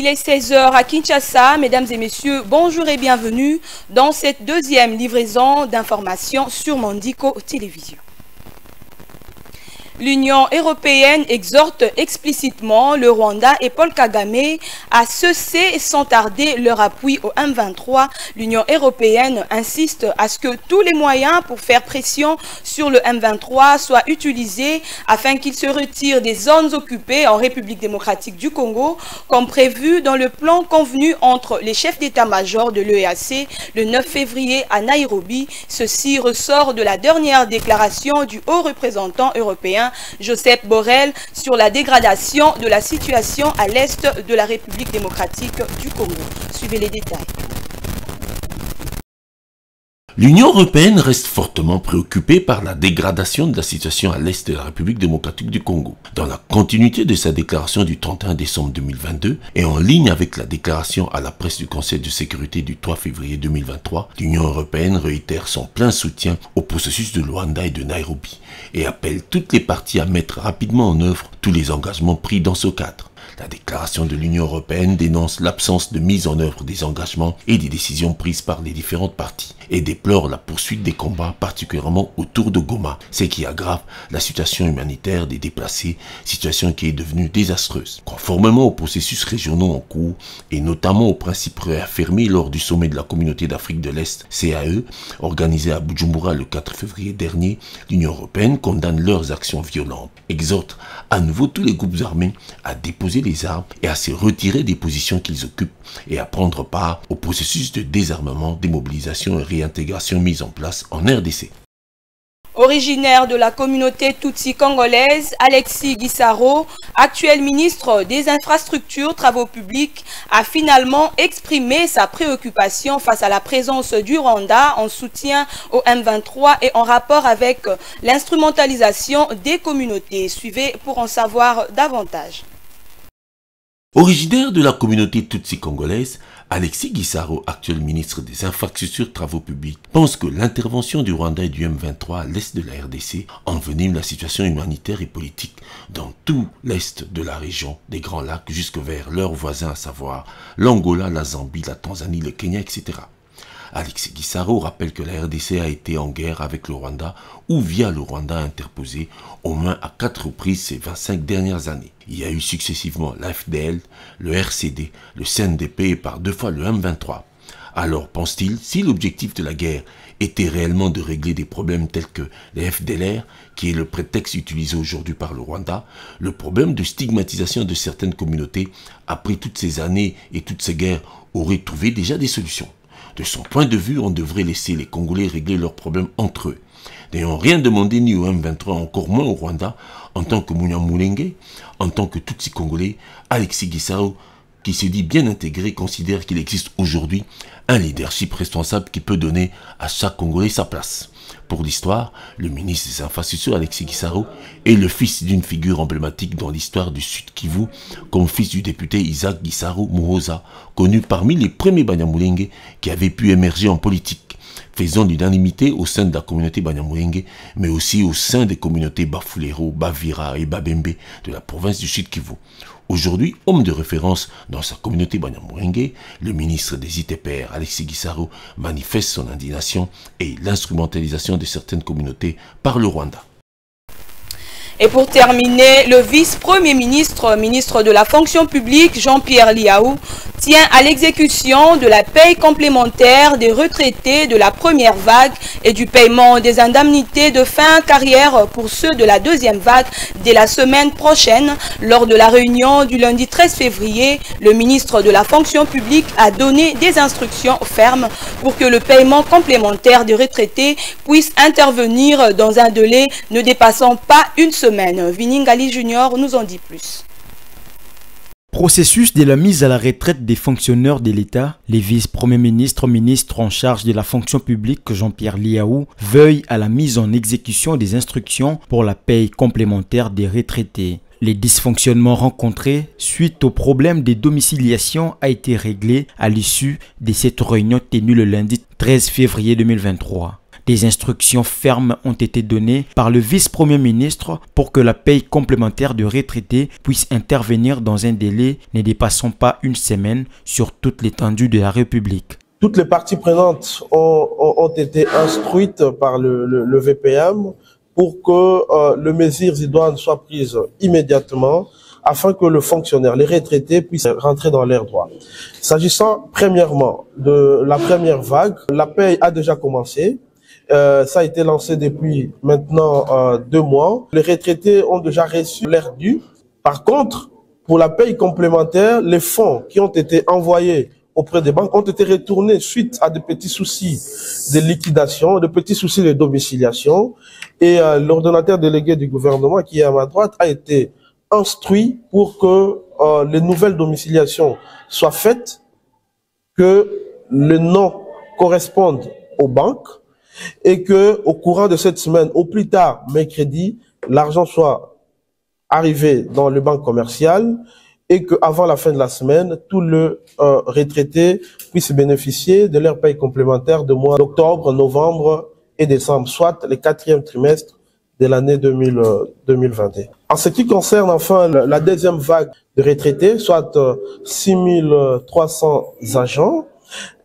Il est 16h à Kinshasa. Mesdames et messieurs, bonjour et bienvenue dans cette deuxième livraison d'informations sur Mandico Télévision. L'Union européenne exhorte explicitement le Rwanda et Paul Kagame à cesser sans tarder leur appui au M23. L'Union européenne insiste à ce que tous les moyens pour faire pression sur le M23 soient utilisés afin qu'il se retire des zones occupées en République démocratique du Congo, comme prévu dans le plan convenu entre les chefs d'état-major de l'EAC le 9 février à Nairobi. Ceci ressort de la dernière déclaration du haut représentant européen Joseph Borrell sur la dégradation de la situation à l'est de la République démocratique du Congo. Suivez les détails. L'Union européenne reste fortement préoccupée par la dégradation de la situation à l'est de la République démocratique du Congo. Dans la continuité de sa déclaration du 31 décembre 2022 et en ligne avec la déclaration à la presse du Conseil de sécurité du 3 février 2023, l'Union européenne réitère son plein soutien au processus de Luanda et de Nairobi et appelle toutes les parties à mettre rapidement en œuvre tous les engagements pris dans ce cadre. La déclaration de l'Union européenne dénonce l'absence de mise en œuvre des engagements et des décisions prises par les différentes parties et déplore la poursuite des combats, particulièrement autour de Goma, ce qui aggrave la situation humanitaire des déplacés, situation qui est devenue désastreuse. Conformément aux processus régionaux en cours et notamment aux principes réaffirmés lors du sommet de la communauté d'Afrique de l'Est, CAE, organisé à Bujumbura le 4 février dernier, l'Union européenne condamne leurs actions violentes, exhorte à nouveau tous les groupes armés à déposer les armes et à se retirer des positions qu'ils occupent et à prendre part au processus de désarmement, démobilisation et réintégration mis en place en RDC. Originaire de la communauté Tutsi congolaise, Alexis Guissaro, actuel ministre des Infrastructures, Travaux publics, a finalement exprimé sa préoccupation face à la présence du Rwanda en soutien au M23 et en rapport avec l'instrumentalisation des communautés. Suivez pour en savoir davantage. Originaire de la communauté Tutsi congolaise, Alexis Guissaro, actuel ministre des Infrastructures Travaux Publics, pense que l'intervention du Rwanda et du M23 à l'est de la RDC envenime la situation humanitaire et politique dans tout l'est de la région des Grands Lacs jusque vers leurs voisins, à savoir l'Angola, la Zambie, la Tanzanie, le Kenya, etc. Alexis Guissaro rappelle que la RDC a été en guerre avec le Rwanda ou via le Rwanda interposé au moins à quatre reprises ces 25 dernières années. Il y a eu successivement l'AFDL, le RCD, le CNDP et par deux fois le M23. Alors pense-t-il, si l'objectif de la guerre était réellement de régler des problèmes tels que les FDLR, qui est le prétexte utilisé aujourd'hui par le Rwanda, le problème de stigmatisation de certaines communautés, après toutes ces années et toutes ces guerres, aurait trouvé déjà des solutions? De son point de vue, on devrait laisser les Congolais régler leurs problèmes entre eux. N'ayant rien demandé ni au M23, encore moins au Rwanda, en tant que Mounia en tant que Tutsi Congolais, Alexis Guissao, qui se dit bien intégré, considère qu'il existe aujourd'hui un leadership responsable qui peut donner à chaque Congolais sa place. Pour l'histoire, le ministre des Infrastructures, Alexis Guissaro, est le fils d'une figure emblématique dans l'histoire du Sud Kivu, comme fils du député Isaac Guissaro Muhoza, connu parmi les premiers Banyamulenge qui avaient pu émerger en politique, faisant l'unanimité au sein de la communauté Banyamulenge, mais aussi au sein des communautés Bafulero, Bavira et Babembe de la province du Sud Kivu. Aujourd'hui, homme de référence dans sa communauté Banyamulenge, le ministre des ITPR, Alexis Guissaro, manifeste son indignation et l'instrumentalisation de certaines communautés par le Rwanda. Et pour terminer, le vice-premier ministre, ministre de la fonction publique, Jean-Pierre Liaou, tient à l'exécution de la paye complémentaire des retraités de la première vague et du paiement des indemnités de fin carrière pour ceux de la deuxième vague dès la semaine prochaine. Lors de la réunion du lundi 13 février, le ministre de la fonction publique a donné des instructions fermes pour que le paiement complémentaire des retraités puisse intervenir dans un délai ne dépassant pas une semaine. Viningali Junior nous en dit plus. Processus de la mise à la retraite des fonctionnaires de l'État, les vice-premiers ministres, ministres en charge de la fonction publique Jean-Pierre Liaou veuillent à la mise en exécution des instructions pour la paye complémentaire des retraités. Les dysfonctionnements rencontrés suite au problème des domiciliations a été réglé à l'issue de cette réunion tenue le lundi 13 février 2023. Des instructions fermes ont été données par le vice-premier ministre pour que la paye complémentaire de retraités puisse intervenir dans un délai ne dépassant pas une semaine sur toute l'étendue de la République. Toutes les parties prenantes ont, été instruites par le, VPM pour que euh, le mesure idoine soit prise immédiatement afin que le fonctionnaire, les retraités puissent rentrer dans l'air droit. S'agissant premièrement de la première vague, la paye a déjà commencé. Euh, ça a été lancé depuis maintenant euh, deux mois. Les retraités ont déjà reçu l'air dû. Par contre, pour la paye complémentaire, les fonds qui ont été envoyés auprès des banques ont été retournés suite à de petits soucis de liquidation, de petits soucis de domiciliation. Et euh, l'ordonnateur délégué du gouvernement, qui est à ma droite, a été instruit pour que euh, les nouvelles domiciliations soient faites, que le nom corresponde aux banques et que au courant de cette semaine, au plus tard mercredi, l'argent soit arrivé dans le banque commercial et qu'avant la fin de la semaine, tout le euh, retraité puisse bénéficier de leur paye complémentaire de mois d'octobre, novembre et décembre, soit les quatrièmes trimestres de l'année 2021. Euh, en ce qui concerne enfin la deuxième vague de retraités, soit 6300 euh, agents,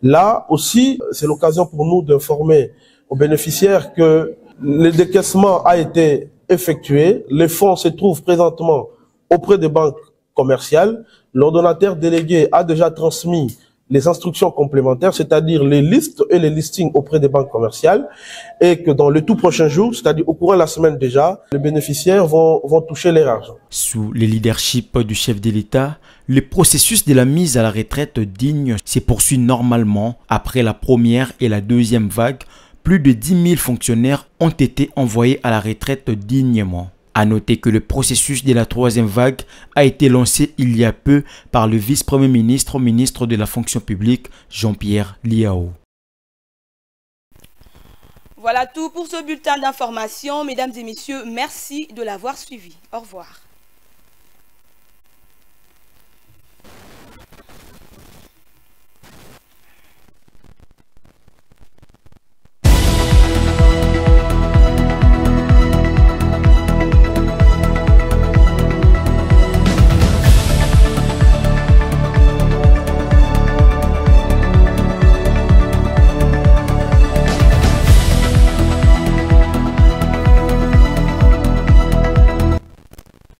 là aussi, c'est l'occasion pour nous d'informer aux bénéficiaires que le décaissement a été effectué. Les fonds se trouvent présentement auprès des banques commerciales. L'ordonnateur délégué a déjà transmis les instructions complémentaires, c'est-à-dire les listes et les listings auprès des banques commerciales, et que dans le tout prochain jour, c'est-à-dire au courant de la semaine déjà, les bénéficiaires vont, vont toucher leur argent. Sous le leadership du chef de l'État, le processus de la mise à la retraite digne s'est poursuit normalement après la première et la deuxième vague plus de 10 000 fonctionnaires ont été envoyés à la retraite dignement. À noter que le processus de la troisième vague a été lancé il y a peu par le vice-premier ministre, ministre de la fonction publique, Jean-Pierre Liao. Voilà tout pour ce bulletin d'information. Mesdames et messieurs, merci de l'avoir suivi. Au revoir.